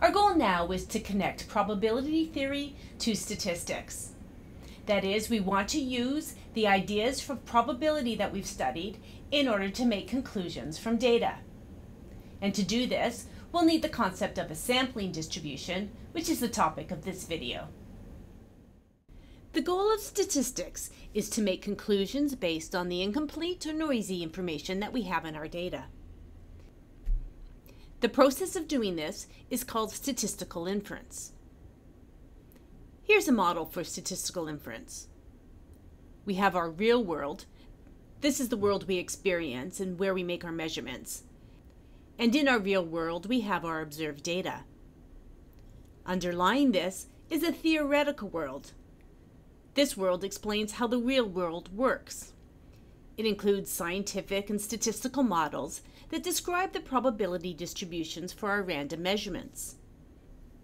Our goal now is to connect probability theory to statistics. That is, we want to use the ideas from probability that we've studied in order to make conclusions from data. And to do this, we'll need the concept of a sampling distribution, which is the topic of this video. The goal of statistics is to make conclusions based on the incomplete or noisy information that we have in our data. The process of doing this is called statistical inference. Here's a model for statistical inference. We have our real world. This is the world we experience and where we make our measurements. And in our real world, we have our observed data. Underlying this is a theoretical world. This world explains how the real world works. It includes scientific and statistical models that describe the probability distributions for our random measurements.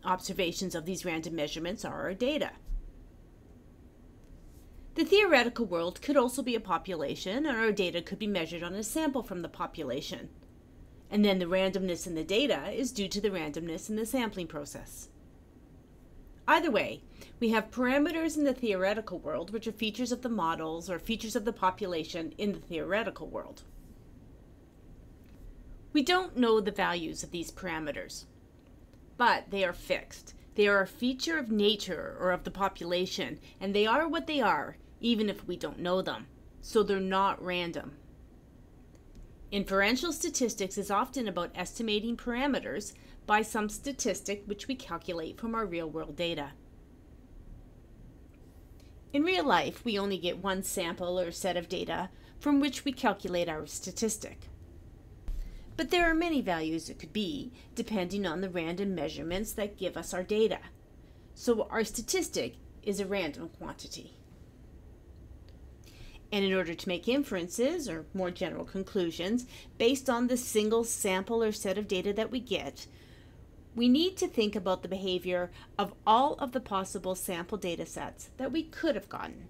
Observations of these random measurements are our data. The theoretical world could also be a population, and our data could be measured on a sample from the population. And then the randomness in the data is due to the randomness in the sampling process. Either way, we have parameters in the theoretical world, which are features of the models or features of the population in the theoretical world. We don't know the values of these parameters, but they are fixed. They are a feature of nature or of the population, and they are what they are, even if we don't know them. So they're not random. Inferential statistics is often about estimating parameters by some statistic which we calculate from our real world data. In real life, we only get one sample or set of data from which we calculate our statistic. But there are many values it could be, depending on the random measurements that give us our data. So our statistic is a random quantity. And in order to make inferences, or more general conclusions, based on the single sample or set of data that we get, we need to think about the behavior of all of the possible sample data sets that we could have gotten.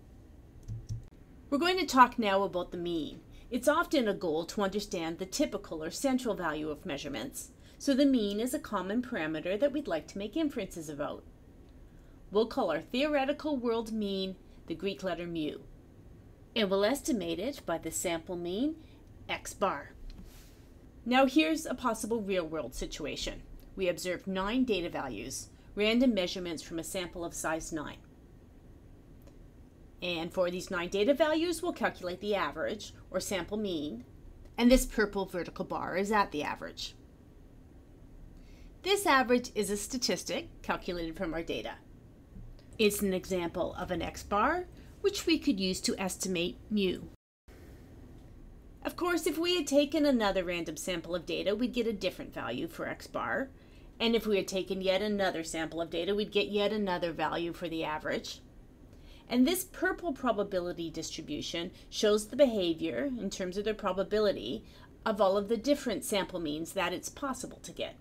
We're going to talk now about the mean. It's often a goal to understand the typical or central value of measurements, so the mean is a common parameter that we'd like to make inferences about. We'll call our theoretical world mean the Greek letter mu, and we'll estimate it by the sample mean x bar. Now here's a possible real-world situation. We observe nine data values, random measurements from a sample of size 9. And for these nine data values, we'll calculate the average, or sample mean, and this purple vertical bar is at the average. This average is a statistic calculated from our data. It's an example of an x-bar, which we could use to estimate mu. Of course, if we had taken another random sample of data, we'd get a different value for x-bar. And if we had taken yet another sample of data, we'd get yet another value for the average. And this purple probability distribution shows the behavior, in terms of their probability, of all of the different sample means that it's possible to get.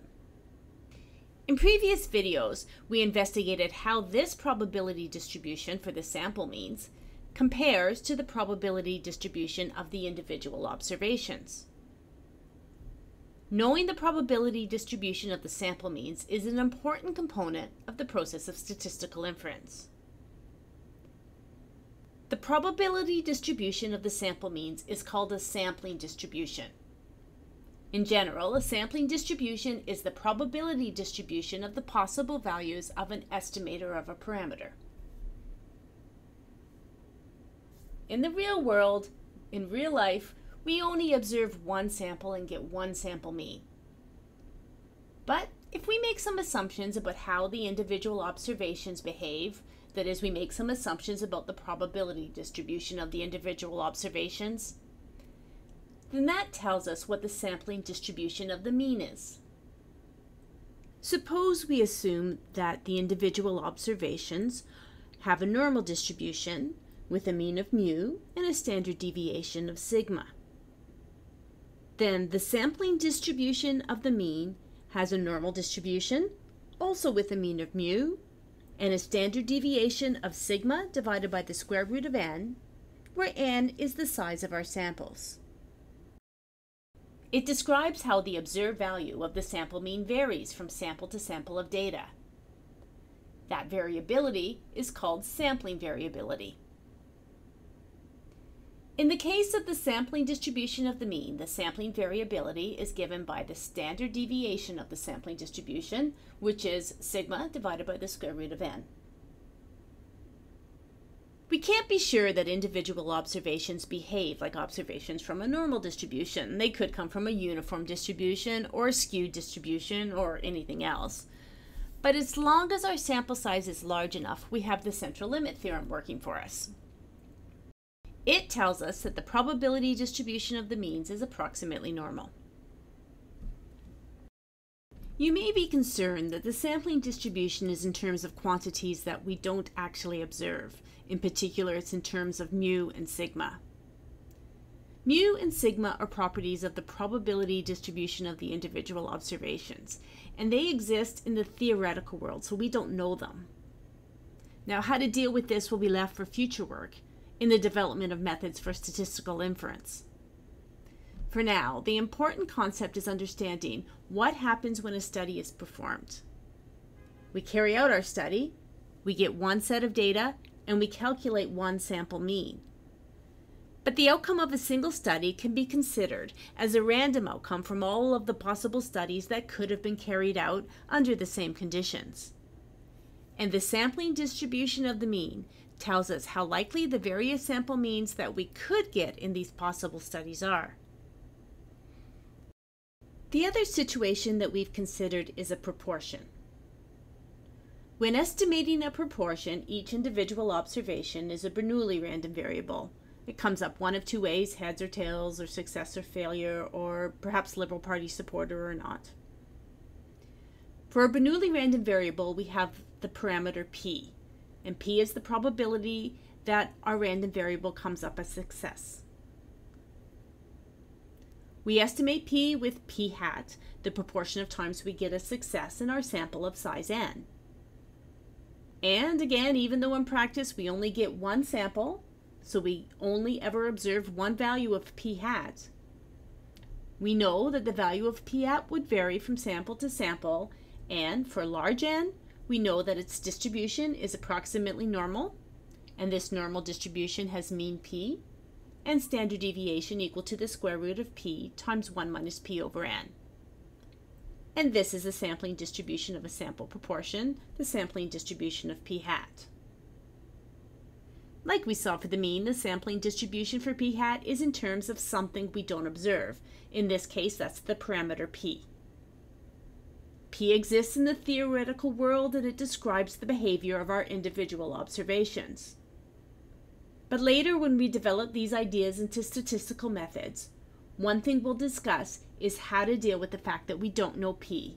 In previous videos, we investigated how this probability distribution for the sample means compares to the probability distribution of the individual observations. Knowing the probability distribution of the sample means is an important component of the process of statistical inference. The probability distribution of the sample means is called a sampling distribution. In general, a sampling distribution is the probability distribution of the possible values of an estimator of a parameter. In the real world, in real life, we only observe one sample and get one sample mean. But if we make some assumptions about how the individual observations behave, that is, we make some assumptions about the probability distribution of the individual observations, then that tells us what the sampling distribution of the mean is. Suppose we assume that the individual observations have a normal distribution with a mean of mu and a standard deviation of sigma. Then the sampling distribution of the mean has a normal distribution, also with a mean of mu and a standard deviation of sigma divided by the square root of n, where n is the size of our samples. It describes how the observed value of the sample mean varies from sample to sample of data. That variability is called sampling variability. In the case of the sampling distribution of the mean, the sampling variability is given by the standard deviation of the sampling distribution, which is sigma divided by the square root of n. We can't be sure that individual observations behave like observations from a normal distribution. They could come from a uniform distribution or a skewed distribution or anything else. But as long as our sample size is large enough, we have the central limit theorem working for us. It tells us that the probability distribution of the means is approximately normal. You may be concerned that the sampling distribution is in terms of quantities that we don't actually observe. In particular, it's in terms of mu and sigma. Mu and sigma are properties of the probability distribution of the individual observations, and they exist in the theoretical world, so we don't know them. Now, how to deal with this will be left for future work, in the development of methods for statistical inference. For now, the important concept is understanding what happens when a study is performed. We carry out our study, we get one set of data, and we calculate one sample mean. But the outcome of a single study can be considered as a random outcome from all of the possible studies that could have been carried out under the same conditions. And the sampling distribution of the mean tells us how likely the various sample means that we could get in these possible studies are. The other situation that we've considered is a proportion. When estimating a proportion, each individual observation is a Bernoulli random variable. It comes up one of two ways, heads or tails, or success or failure, or perhaps Liberal Party supporter or not. For a Bernoulli random variable, we have the parameter p and p is the probability that our random variable comes up as success. We estimate p with p hat, the proportion of times we get a success in our sample of size n. And again, even though in practice we only get one sample, so we only ever observe one value of p hat, we know that the value of p hat would vary from sample to sample, and for large n, we know that its distribution is approximately normal, and this normal distribution has mean p, and standard deviation equal to the square root of p times 1 minus p over n. And this is the sampling distribution of a sample proportion, the sampling distribution of p hat. Like we saw for the mean, the sampling distribution for p hat is in terms of something we don't observe. In this case, that's the parameter p. P exists in the theoretical world and it describes the behavior of our individual observations. But later, when we develop these ideas into statistical methods, one thing we'll discuss is how to deal with the fact that we don't know P.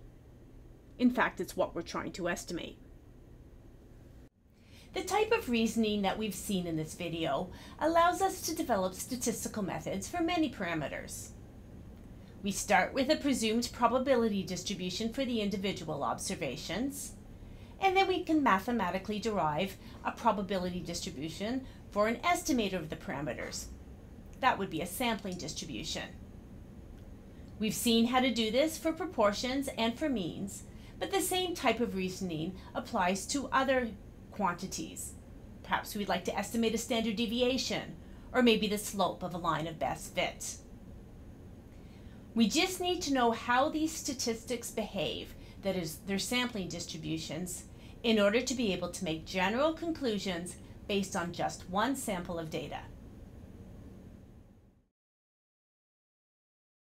In fact, it's what we're trying to estimate. The type of reasoning that we've seen in this video allows us to develop statistical methods for many parameters. We start with a presumed probability distribution for the individual observations, and then we can mathematically derive a probability distribution for an estimator of the parameters. That would be a sampling distribution. We've seen how to do this for proportions and for means, but the same type of reasoning applies to other quantities. Perhaps we'd like to estimate a standard deviation, or maybe the slope of a line of best fit. We just need to know how these statistics behave, that is, their sampling distributions, in order to be able to make general conclusions based on just one sample of data.